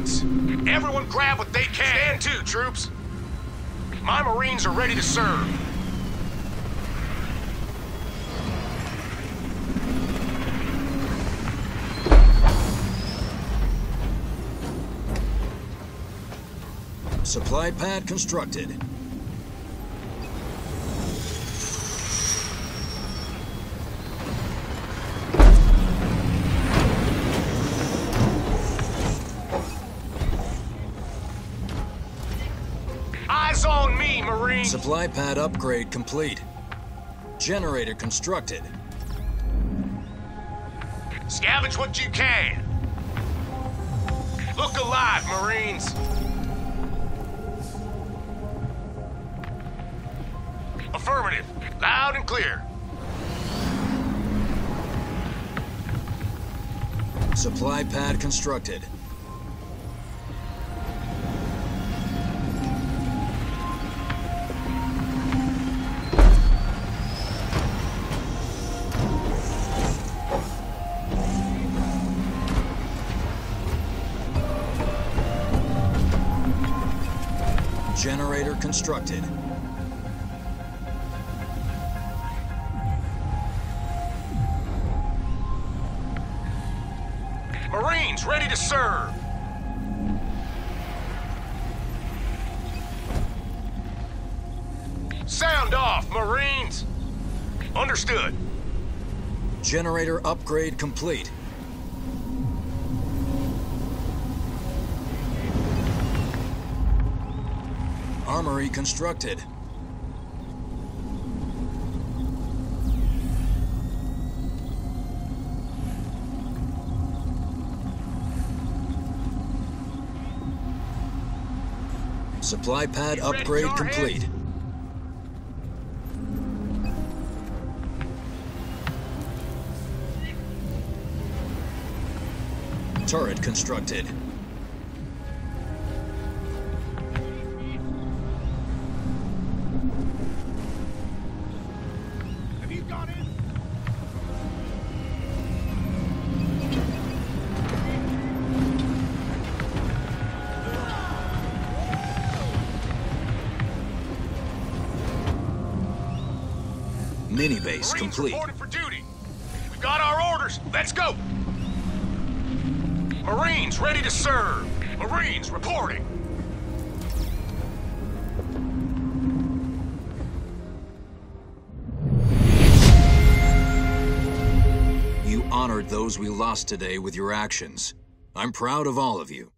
Marines. Everyone grab what they can. Stand to, troops. My Marines are ready to serve. Supply pad constructed. Eyes on me, Marines. Supply pad upgrade complete. Generator constructed. Scavenge what you can. Look alive, Marines. Affirmative. Loud and clear. Supply pad constructed. Generator constructed. Marines ready to serve. Sound off, Marines. Understood. Generator upgrade complete. Armory constructed. Supply pad You upgrade complete. Turret constructed. Mini base Marines complete. for duty. We've got our orders. Let's go. Marines ready to serve. Marines reporting. You honored those we lost today with your actions. I'm proud of all of you.